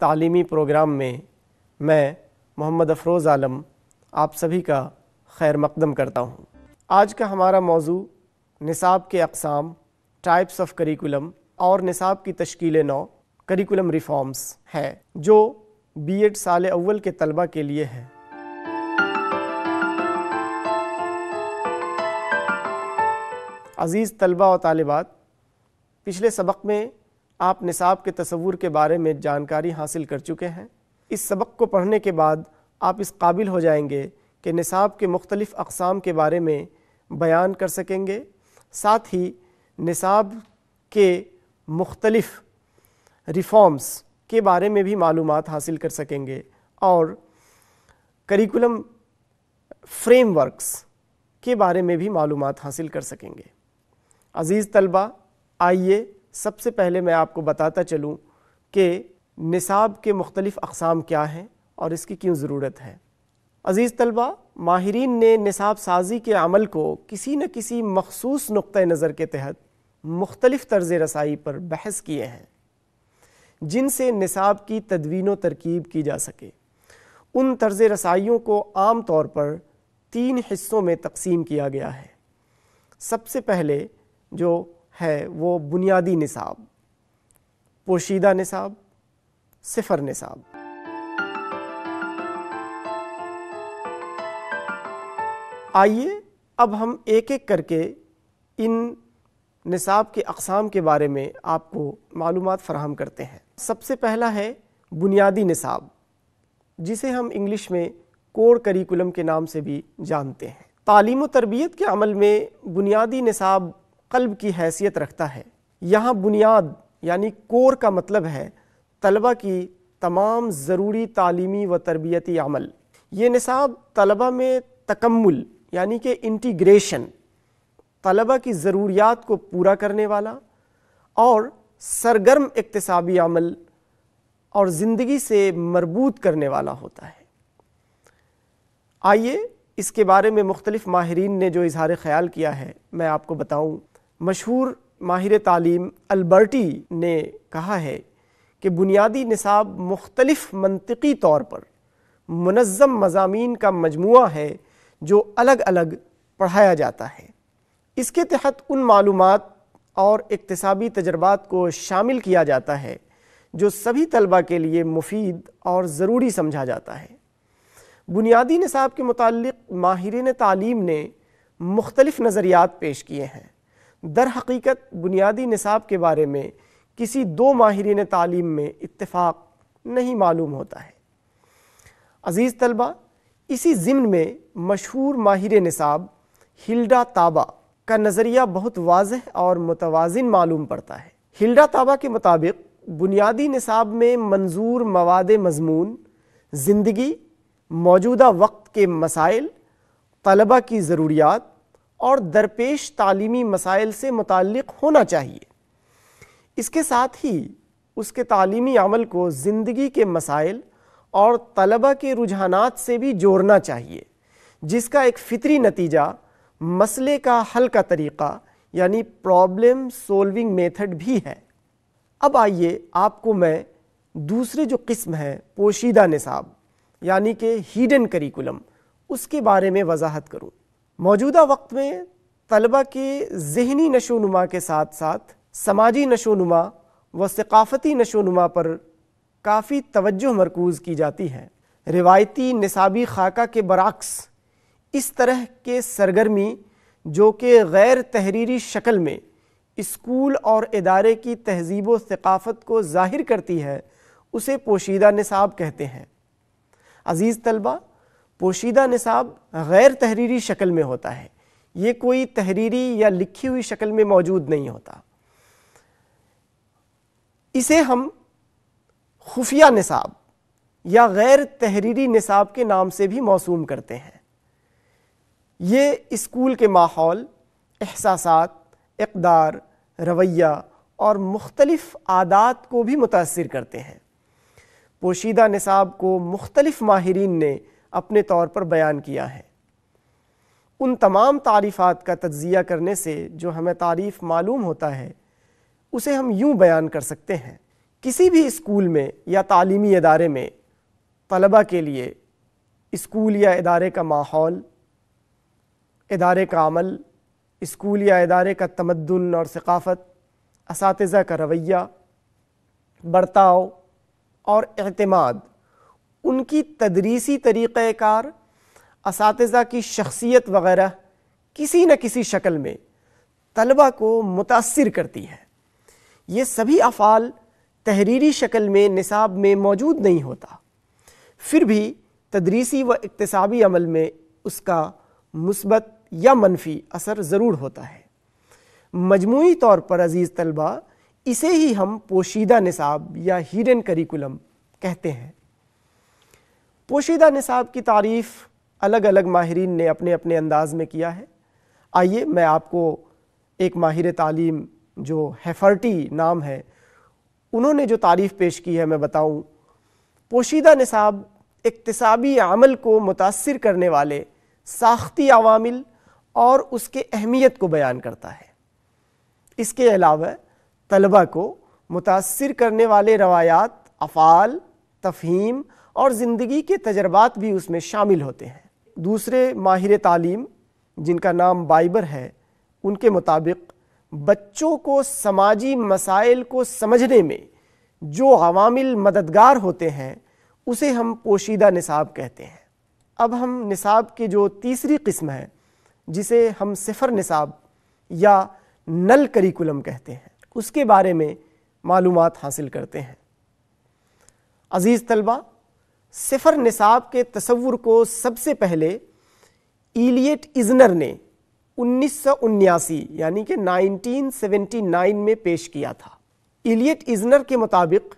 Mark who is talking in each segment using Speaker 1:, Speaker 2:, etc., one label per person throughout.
Speaker 1: تعلیمی پروگرام میں میں محمد افروز عالم آپ سبھی کا خیر مقدم کرتا ہوں۔ آج کا ہمارا موضوع نصاب کے اقسام ٹائپس آف کریکولم اور نصاب کی تشکیل نو کریکولم ریفارمز ہے، جو بی ایڈ سال اول کے طلبہ کے لیے ہے۔ عزیز طلبہ و طالبات، پچھلے سبق میں آپ نصاب کے تصور کے بارے میں جانکاری حاصل کر چکے ہیں۔ اس سبق کو پڑھنے کے بعد آپ اس قابل ہو جائیں گے کہ نصاب کے مختلف اقسام کے بارے میں بیان کر سکیں گے۔ ساتھ ہی نصاب کے مختلف ریفارمز کے بارے میں بھی معلومات حاصل کر سکیں گے اور کریکولم فریم ورکس کے بارے میں بھی معلومات حاصل کر سکیں گے۔ عزیز طلبہ آئیے سب سے پہلے میں آپ کو بتاتا چلوں کہ نصاب کے مختلف اقسام کیا ہیں اور اس کی کیوں ضرورت ہے۔ عزیز طلبہ ماہرین نے نصاب سازی کے عمل کو کسی نہ کسی مخصوص نقطۂ نظر کے تحت مختلف طرز رسائی پر بحث کیے ہیں، جن سے نصاب کی تدوین و ترکیب کی جا سکے۔ ان طرز رسائیوں کو عام طور پر تین حصوں میں تقسیم کیا گیا ہے۔ سب سے پہلے جو ہے وہ بنیادی نصاب، پوشیدہ نصاب، صفر نصاب۔ آئیے اب ہم ایک ایک کر کے ان نصاب کے اقسام کے بارے میں آپ کو معلومات فراہم کرتے ہیں۔ سب سے پہلا ہے بنیادی نصاب، جسے ہم انگلش میں کور کریکولم کے نام سے بھی جانتے ہیں۔ تعلیم و تربیت کے عمل میں بنیادی نصاب قلب کی حیثیت رکھتا ہے۔ یہاں بنیاد یعنی کور کا مطلب ہے طلبہ کی تمام ضروری تعلیمی و تربیتی عمل۔ یہ نصاب طلبہ میں تکمل یعنی کہ انٹیگریشن، طلبہ کی ضروریات کو پورا کرنے والا اور سرگرم اقتصابی عمل اور زندگی سے مربوط کرنے والا ہوتا ہے۔ آئیے اس کے بارے میں مختلف ماہرین نے جو اظہار خیال کیا ہے، میں آپ کو بتاؤں۔ مشہور ماہر تعلیم البرٹی نے کہا ہے کہ بنیادی نصاب مختلف منطقی طور پر منظم مضامین کا مجموعہ ہے جو الگ الگ پڑھایا جاتا ہے۔ اس کے تحت ان معلومات اور اقتصابی تجربات کو شامل کیا جاتا ہے جو سبھی طلبہ کے لیے مفید اور ضروری سمجھا جاتا ہے۔ بنیادی نصاب کے متعلق ماہرین تعلیم نے مختلف نظریات پیش کیے ہیں۔ در حقیقت بنیادی نصاب کے بارے میں کسی دو ماہرین تعلیم میں اتفاق نہیں معلوم ہوتا ہے۔ عزیز طلبہ اسی ضمن میں مشہور ماہر نصاب ہلڈا تابا کا نظریہ بہت واضح اور متوازن معلوم پڑتا ہے۔ ہلڈا تابا کے مطابق بنیادی نصاب میں منظور مواد مضمون، زندگی، موجودہ وقت کے مسائل، طلبہ کی ضروریات اور درپیش تعلیمی مسائل سے متعلق ہونا چاہیے۔ اس کے ساتھ ہی اس کے تعلیمی عمل کو زندگی کے مسائل اور طلبہ کے رجحانات سے بھی جوڑنا چاہیے، جس کا ایک فطری نتیجہ مسئلے کا حل کا طریقہ یعنی پرابلم سولونگ میتھڈ بھی ہے۔ اب آئیے آپ کو میں دوسرے جو قسم ہے پوشیدہ نصاب یعنی کہ ہیڈن کریکولم اس کے بارے میں وضاحت کروں۔ موجودہ وقت میں طلبہ کے ذہنی نشو نما کے ساتھ ساتھ سماجی نشو نما و ثقافتی نشو نما پر کافی توجہ مرکوز کی جاتی ہے۔ روایتی نصابی خاکہ کے برعکس اس طرح کے سرگرمی جو کہ غیر تحریری شکل میں اسکول اور ادارے کی تہذیب و ثقافت کو ظاہر کرتی ہے، اسے پوشیدہ نصاب کہتے ہیں۔ عزیز طلبہ پوشیدہ نصاب غیر تحریری شکل میں ہوتا ہے۔ یہ کوئی تحریری یا لکھی ہوئی شکل میں موجود نہیں ہوتا۔ اسے ہم خفیہ نصاب یا غیر تحریری نصاب کے نام سے بھی موسوم کرتے ہیں۔ یہ اسکول کے ماحول، احساسات، اقدار، رویہ اور مختلف عادات کو بھی متاثر کرتے ہیں۔ پوشیدہ نصاب کو مختلف ماہرین نے اپنے طور پر بیان کیا ہے۔ ان تمام تعریفات کا تجزیہ کرنے سے جو ہمیں تعریف معلوم ہوتا ہے، اسے ہم یوں بیان کر سکتے ہیں، کسی بھی اسکول میں یا تعلیمی ادارے میں، طلبہ کے لیے اسکول یا ادارے کا ماحول، ادارے کا عمل، اسکول یا ادارے کا تمدن اور ثقافت، اساتذہ کا رویہ، برتاؤ اور اعتماد۔ ان کی تدریسی طریقہ کار، اساتذہ کی شخصیت وغیرہ کسی نہ کسی شکل میں طلبہ کو متاثر کرتی ہے۔ یہ سبھی افعال تحریری شکل میں نصاب میں موجود نہیں ہوتا۔ پھر بھی تدریسی و اقتصابی عمل میں اس کا مثبت یا منفی اثر ضرور ہوتا ہے۔ مجموعی طور پر عزیز طلبہ، اسے ہی ہم پوشیدہ نصاب یا ہیڈن کریکولم کہتے ہیں۔ پوشیدہ نصاب کی تعریف الگ الگ ماہرین نے اپنے اپنے انداز میں کیا ہے۔ آئیے میں آپ کو ایک ماہر تعلیم جو ہیفرٹی نام ہے، انہوں نے جو تعریف پیش کی ہے، میں بتاؤں۔ پوشیدہ نصاب اقتصابی عمل کو متاثر کرنے والے ساختی عوامل اور اس کے اہمیت کو بیان کرتا ہے۔ اس کے علاوہ طلبہ کو متاثر کرنے والے روایات، افعال، تفہیم اور زندگی کے تجربات بھی اس میں شامل ہوتے ہیں۔ دوسرے ماہر تعلیم، جن کا نام بائبر ہے، ان کے مطابق بچوں کو سماجی مسائل کو سمجھنے میں جو عوامل مددگار ہوتے ہیں، اسے ہم پوشیدہ نصاب کہتے ہیں۔ اب ہم نصاب کے جو تیسری قسم ہے، جسے ہم صفر نصاب یا نل کریکولم کہتے ہیں، اس کے بارے میں معلومات حاصل کرتے ہیں۔ عزیز طلبہ صفر نصاب کے تصور کو سب سے پہلے ایلیٹ ازنر نے انیس سو انیاسی یعنی کہ نائنٹین سیونٹی نائن میں پیش کیا تھا۔ ایلیٹ ازنر کے مطابق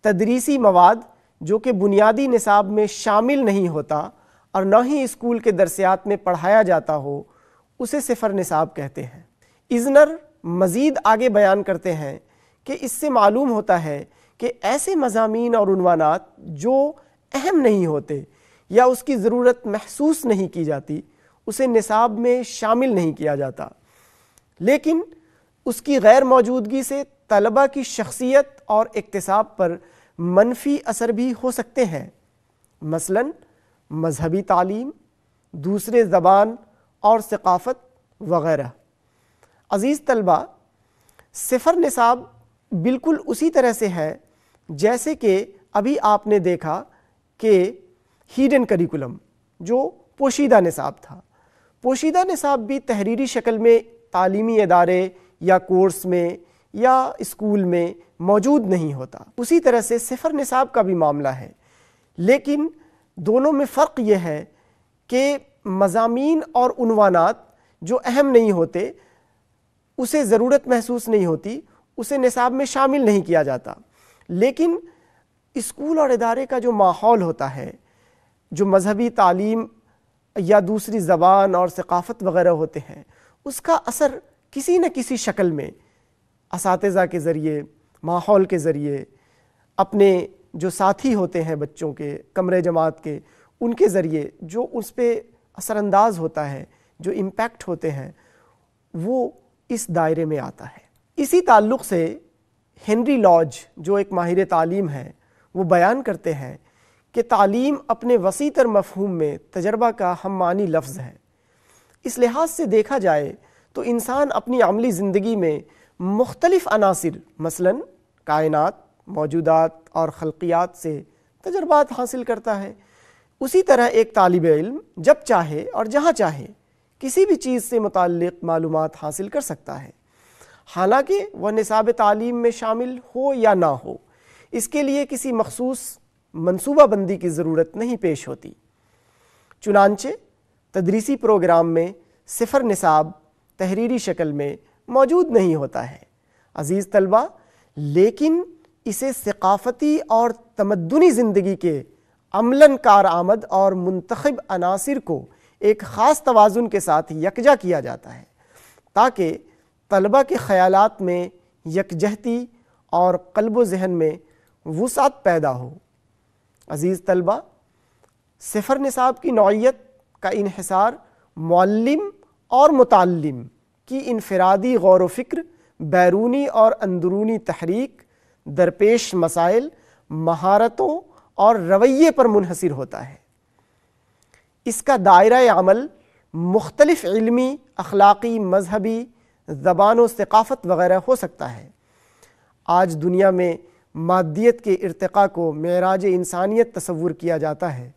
Speaker 1: تدریسی مواد جو کہ بنیادی نصاب میں شامل نہیں ہوتا اور نہ ہی اسکول کے درسیات میں پڑھایا جاتا ہو، اسے صفر نصاب کہتے ہیں۔ ازنر مزید آگے بیان کرتے ہیں کہ اس سے معلوم ہوتا ہے کہ ایسے مضامین اور عنوانات جو اہم نہیں ہوتے یا اس کی ضرورت محسوس نہیں کی جاتی، اسے نصاب میں شامل نہیں کیا جاتا۔ لیکن اس کی غیر موجودگی سے طلبہ کی شخصیت اور اقتصاب پر منفی اثر بھی ہو سکتے ہیں۔ مثلا، مذہبی تعلیم، دوسرے زبان اور ثقافت وغیرہ۔ عزیز طلبہ، صفر نصاب بالکل اسی طرح سے ہے جیسے کہ ابھی آپ نے دیکھا کہ ہیڈن کریکولم جو پوشیدہ نصاب تھا۔ پوشیدہ نصاب بھی تحریری شکل میں تعلیمی ادارے یا کورس میں یا اسکول میں موجود نہیں ہوتا۔ اسی طرح سے صفر نصاب کا بھی معاملہ ہے۔ لیکن دونوں میں فرق یہ ہے کہ مضامین اور عنوانات جو اہم نہیں ہوتے، اسے ضرورت محسوس نہیں ہوتی، اسے نصاب میں شامل نہیں کیا جاتا۔ لیکن اسکول اور ادارے کا جو ماحول ہوتا ہے، جو مذہبی تعلیم یا دوسری زبان اور ثقافت وغیرہ ہوتے ہیں، اس کا اثر کسی نہ کسی شکل میں اساتذہ کے ذریعے، ماحول کے ذریعے، اپنے جو ساتھی ہوتے ہیں بچوں کے، کمرے جماعت کے، ان کے ذریعے جو اس پہ اثر انداز ہوتا ہے، جو امپیکٹ ہوتے ہیں، وہ اس دائرے میں آتا ہے۔ اسی تعلق سے ہنری لاج، جو ایک ماہر تعلیم ہے وہ بیان کرتے ہیں کہ تعلیم اپنے وسیع تر مفہوم میں تجربہ کا ہم معنی لفظ ہے۔ اس لحاظ سے دیکھا جائے تو انسان اپنی عملی زندگی میں مختلف عناصر، مثلا کائنات، موجودات اور خلقیات سے تجربات حاصل کرتا ہے۔ اسی طرح ایک طالب علم جب چاہے اور جہاں چاہے کسی بھی چیز سے متعلق معلومات حاصل کر سکتا ہے۔ حالانکہ وہ نصاب تعلیم میں شامل ہو یا نہ ہو۔ اس کے لیے کسی مخصوص منصوبہ بندی کی ضرورت نہیں پیش ہوتی۔ چنانچہ، تدریسی پروگرام میں صفر نصاب تحریری شکل میں موجود نہیں ہوتا ہے۔ عزیز طلبہ لیکن اسے ثقافتی اور تمدنی زندگی کے عملاً کارآمد اور منتخب عناصر کو ایک خاص توازن کے ساتھ یکجا کیا جاتا ہے، تاکہ طلبہ کے خیالات میں یکجہتی اور قلب و ذہن میں وسعت پیدا ہو۔ عزیز طلبہ، صفر نصاب کی نوعیت کا انحصار معلم اور متعلم کی انفرادی غور و فکر، بیرونی اور اندرونی تحریک، درپیش مسائل، مہارتوں اور رویے پر منحصر ہوتا ہے۔ اس کا دائرہ عمل مختلف علمی، اخلاقی، مذہبی، زبان و ثقافت وغیرہ ہو سکتا ہے۔ آج دنیا میں مادیت کے ارتقاء کو معراج انسانیت تصور کیا جاتا ہے۔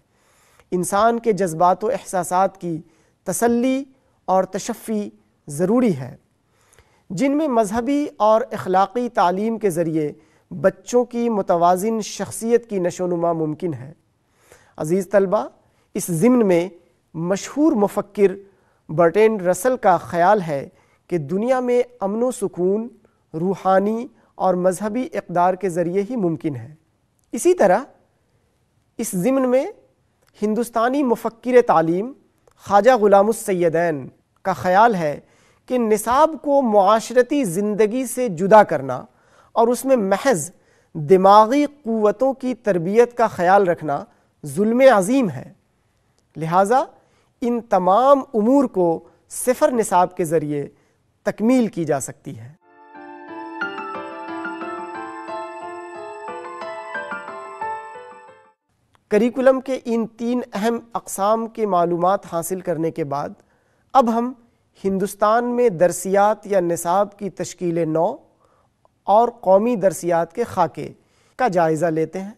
Speaker 1: انسان کے جذبات و احساسات کی تسلی اور تشفی ضروری ہے۔ جن میں مذہبی اور اخلاقی تعلیم کے ذریعے بچوں کی متوازن شخصیت کی نشو نما ممکن ہے۔ عزیز طلبہ، اس ضمن میں مشہور مفکر برٹین رسل کا خیال ہے کہ دنیا میں امن و سکون، روحانی اور مذہبی اقدار کے ذریعے ہی ممکن ہے۔ اسی طرح اس ضمن میں ہندوستانی مفکر تعلیم خواجہ غلام السیدین کا خیال ہے کہ نصاب کو معاشرتی زندگی سے جدا کرنا اور اس میں محض دماغی قوتوں کی تربیت کا خیال رکھنا ظلم عظیم ہے۔ لہٰذا ان تمام امور کو صفر نصاب کے ذریعے تکمیل کی جا سکتی ہے۔ کریکولم کے ان تین اہم اقسام کے معلومات حاصل کرنے کے بعد، اب ہم ہندوستان میں درسیات یا نصاب کی تشکیل نو اور قومی درسیات کے خاکے کا جائزہ لیتے ہیں۔